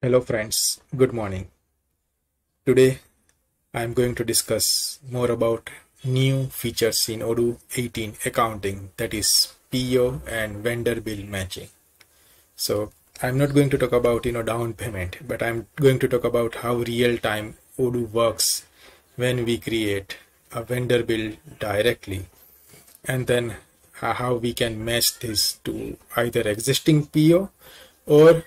Hello friends, good morning. Today I am going to discuss more about new features in Odoo 18 accounting that is PO and vendor bill matching. So I'm not going to talk about you know down payment but I'm going to talk about how real time Odoo works when we create a vendor bill directly and then how we can match this to either existing PO or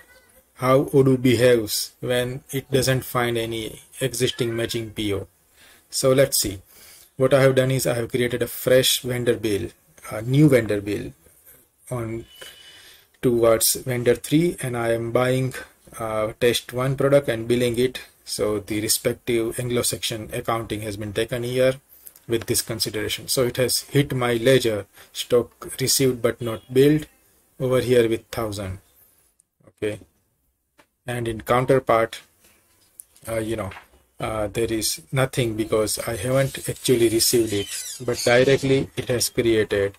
how Odoo behaves when it doesn't find any existing matching PO. So let's see. What I have done is I have created a fresh vendor bill, a new vendor bill on towards vendor 3 and I am buying uh, test 1 product and billing it. So the respective Anglo-Saxon accounting has been taken here with this consideration. So it has hit my ledger stock received but not billed over here with 1000. Okay and in counterpart uh, you know uh, there is nothing because I haven't actually received it. But directly it has created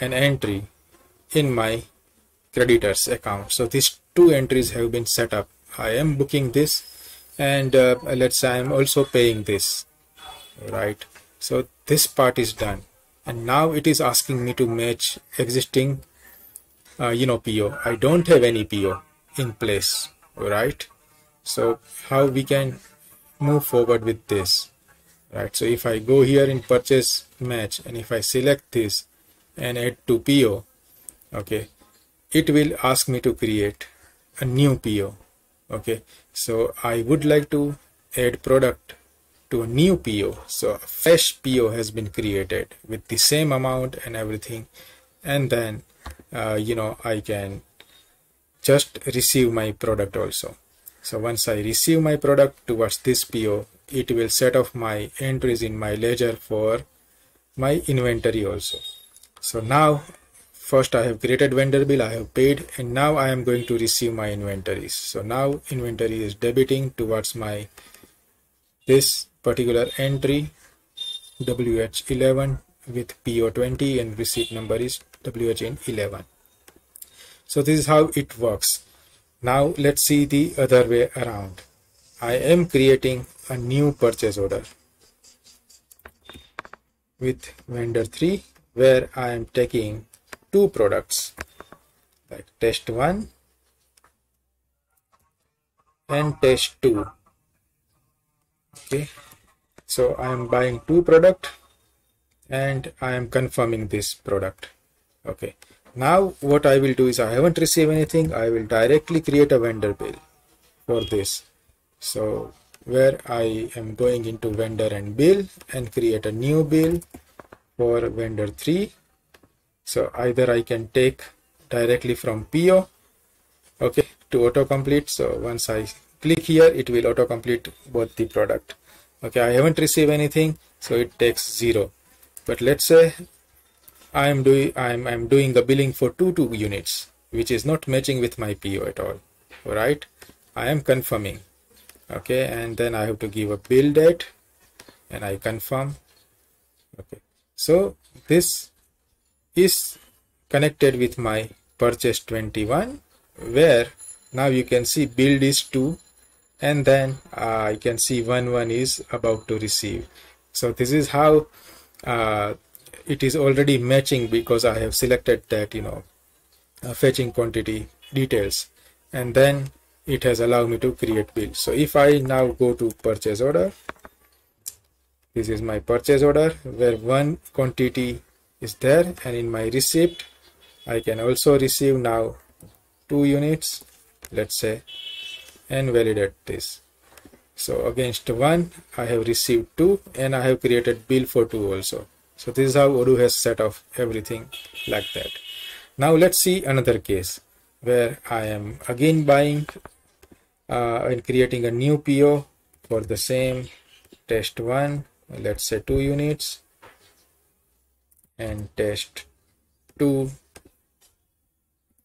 an entry in my creditors account. So these two entries have been set up. I am booking this and uh, let's say I'm also paying this right? So this part is done. And now it is asking me to match existing uh, you know PO I don't have any PO in place right? So how we can move forward with this? Right? So if i go here in purchase match and if i select this and add to po okay it will ask me to create a new po okay? So i would like to add product to a new po so a fresh po has been created with the same amount and everything. And then uh, you know i can just receive my product also. So once I receive my product towards this PO, it will set off my entries in my ledger for my inventory also. So now first I have created vendor bill, I have paid and now I am going to receive my inventories. So now inventory is debiting towards my this particular entry WH11 with PO20 and receipt number is WHN11 so this is how it works. Now let's see the other way around. I am creating a new purchase order with vendor 3 where I am taking two products like test 1 and test 2 okay. So I am buying two product and I am confirming this product. Okay now what I will do is I haven't received anything. I will directly create a vendor bill for this. So where I am going into vendor and bill and create a new bill for vendor 3 so either I can take directly from PO okay to autocomplete. So once I click here it will autocomplete both the product. Okay I haven't received anything so it takes zero. But let's say I am doing I'm I'm doing a billing for two two units, which is not matching with my PO at all. all. Right? I am confirming. Okay, and then I have to give a bill date and I confirm. Okay, so this is connected with my purchase 21 where now you can see build is 2 and then uh, I can see 1 1 is about to receive. So this is how uh, it is already matching because I have selected that you know uh, fetching quantity details. And then it has allowed me to create bill. So if I now go to purchase order this is my purchase order where one quantity is there. And in my receipt I can also receive now two units let's say and validate this. So against one I have received two and I have created bill for two also so this is how Odoo has set off everything like that. Now let's see another case where I am again buying uh, and creating a new PO for the same test 1 let's say 2 units and test 2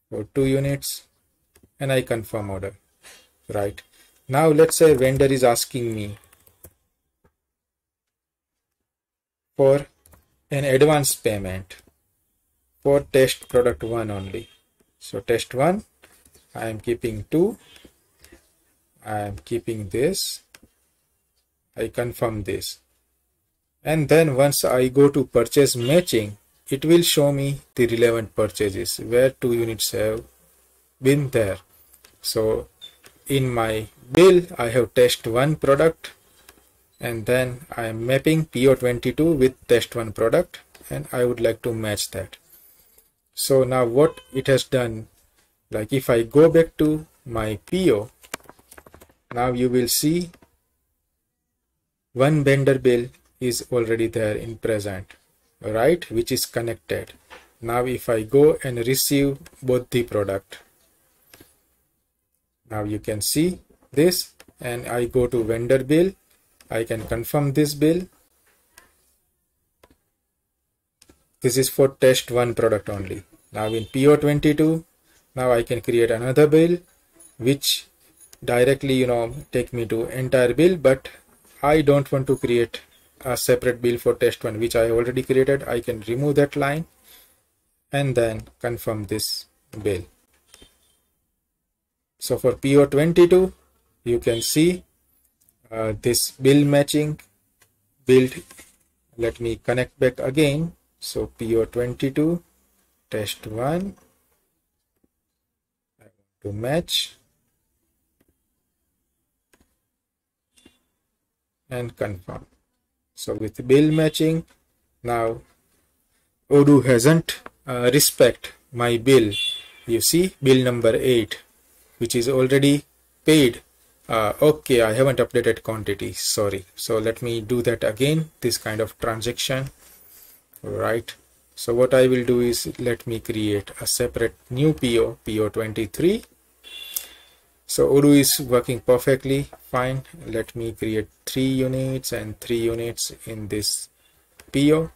for 2 units and I confirm order right now let's say vendor is asking me for an advance payment for test product 1 only. So test 1 I am keeping 2 I am keeping this. I confirm this. And then once I go to purchase matching it will show me the relevant purchases where two units have been there. So in my bill I have test 1 product and then I am mapping PO22 with test 1 product and I would like to match that. So now what it has done like if I go back to my PO now you will see one vendor bill is already there in present right which is connected. Now if I go and receive both the product now you can see this and I go to vendor bill I can confirm this bill. This is for test one product only. Now in PO22 now I can create another bill which directly you know take me to entire bill but I don't want to create a separate bill for test one which I already created. I can remove that line and then confirm this bill. So for PO22 you can see uh, this bill matching build let me connect back again. So PO22 test 1 I want to match. And confirm. So with bill matching now Odoo hasn't uh, respect my bill. You see bill number 8 which is already paid uh, okay I haven't updated quantity. Sorry. So let me do that again this kind of transaction. Right so what I will do is let me create a separate new PO PO23 so Odoo is working perfectly fine. Let me create three units and three units in this PO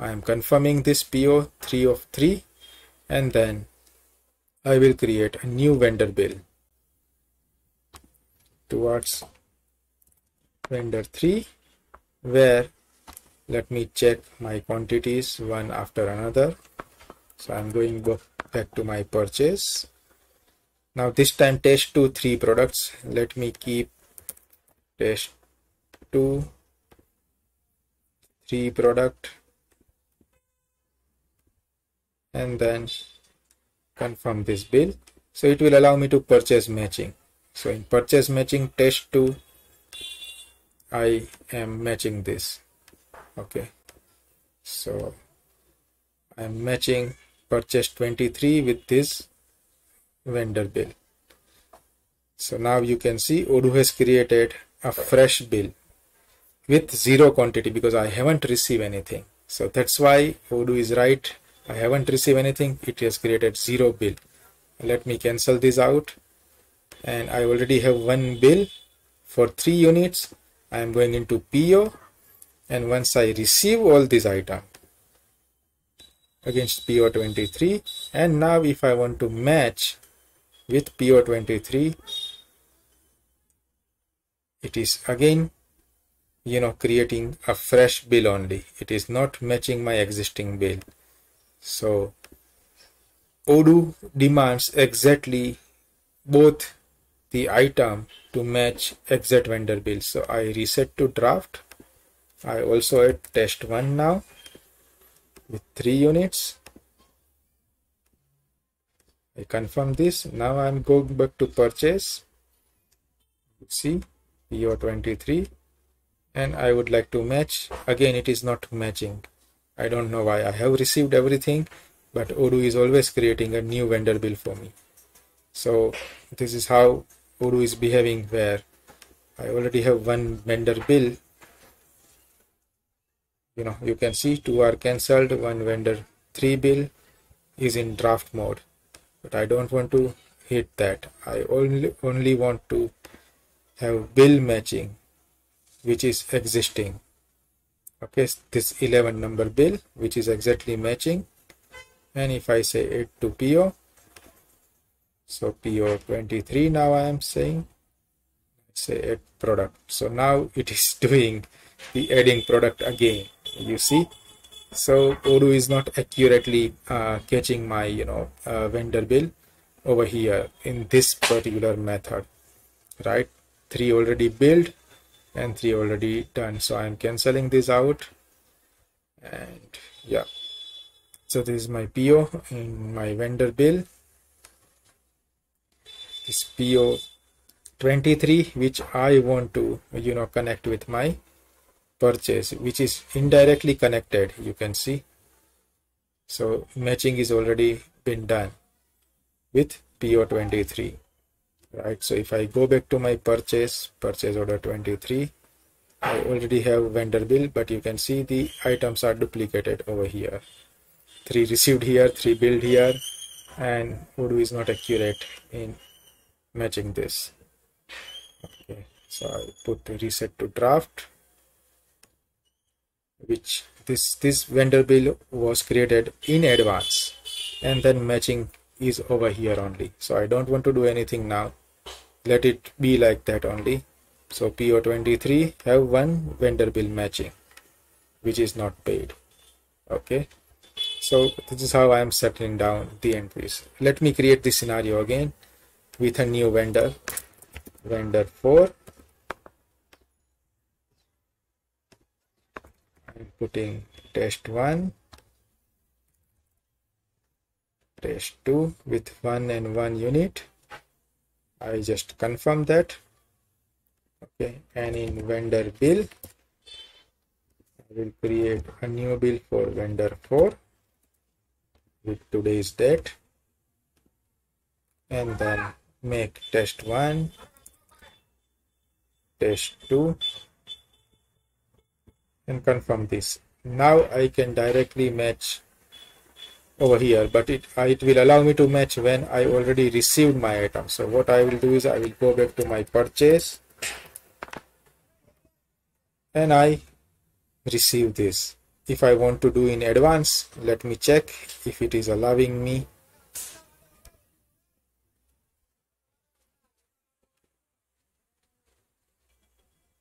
I am confirming this PO 3 of 3 and then I will create a new vendor bill towards vendor 3 where let me check my quantities one after another. So I'm going back to my purchase. Now this time test 2 3 products. Let me keep test 2 3 product. And then confirm this bill. So it will allow me to purchase matching so in purchase matching test 2 I am matching this. Okay. So I'm matching purchase 23 with this vendor bill. So now you can see Odoo has created a fresh bill with zero quantity because I haven't received anything. So that's why Odoo is right. I haven't received anything. It has created zero bill. Let me cancel this out and I already have one bill for three units. I am going into PO and once I receive all these items against PO23 and now if I want to match with PO23 it is again you know creating a fresh bill only. It is not matching my existing bill. So Odoo demands exactly both the item to match exit vendor bill. So I reset to draft. I also add test 1 now with 3 units. I confirm this. Now I'm going back to purchase. See PO23 and I would like to match. Again it is not matching. I don't know why I have received everything but Odoo is always creating a new vendor bill for me. So this is how Odoo is behaving where I already have one vendor bill. You know you can see two are cancelled one vendor three bill is in draft mode. But I don't want to hit that. I only only want to have bill matching which is existing. Okay this 11 number bill which is exactly matching. And if I say it to PO so PO 23 now I am saying say add product. So now it is doing the adding product again. You see? So Odoo is not accurately uh, catching my you know uh, vendor bill over here in this particular method right? Three already built and three already done. So i'm canceling this out and yeah. So this is my PO in my vendor bill this PO 23 which I want to you know connect with my purchase which is indirectly connected you can see. So matching is already been done with PO 23 right? So if I go back to my purchase purchase order 23 I already have vendor bill but you can see the items are duplicated over here. Three received here three billed here and Odoo is not accurate in matching this. Okay so I put the reset to draft which this this vendor bill was created in advance and then matching is over here only. So I don't want to do anything now. Let it be like that only. So PO23 have one vendor bill matching which is not paid. Okay so this is how I am settling down the entries. Let me create this scenario again with a new vendor, vendor 4. I'm putting test 1, test 2 with 1 and 1 unit. I just confirm that. Okay, and in vendor bill, I will create a new bill for vendor 4 with today's date and then make test 1 test 2 and confirm this. Now I can directly match over here but it it will allow me to match when I already received my item. So what I will do is I will go back to my purchase and I receive this. If I want to do in advance let me check if it is allowing me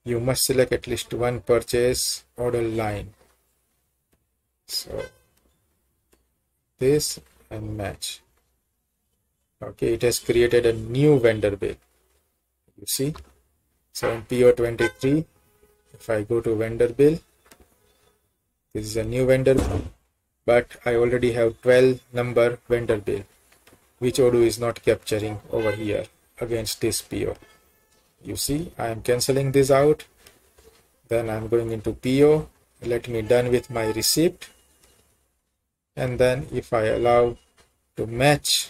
you must select at least one purchase order line. So this and match. Okay it has created a new vendor bill you see so in PO23 if I go to vendor bill this is a new vendor bill, but I already have 12 number vendor bill which Odoo is not capturing over here against this PO you see I am cancelling this out. Then I'm going into PO let me done with my receipt. And then if I allow to match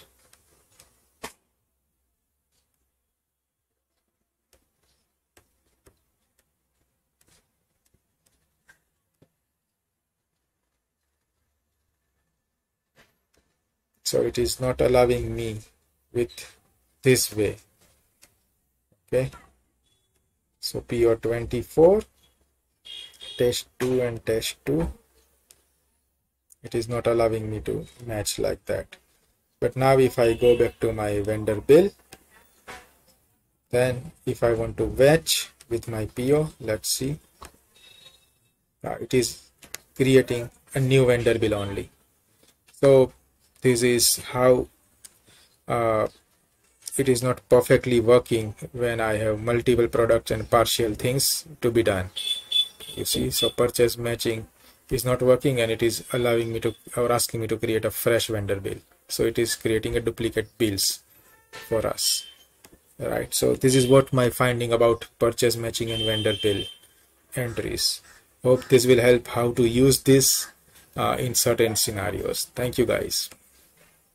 so it is not allowing me with this way okay. So PO24 test 2 and test 2 it is not allowing me to match like that. But now if I go back to my vendor bill then if I want to match with my PO let's see. Uh, it is creating a new vendor bill only. So this is how uh, it is not perfectly working when I have multiple products and partial things to be done. You see so purchase matching is not working and it is allowing me to or asking me to create a fresh vendor bill. So it is creating a duplicate bills for us right? So this is what my finding about purchase matching and vendor bill entries. Hope this will help how to use this uh, in certain scenarios. Thank you guys